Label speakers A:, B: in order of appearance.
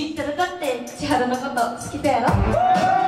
A: 知ってるかって千春のこと好きだやろ？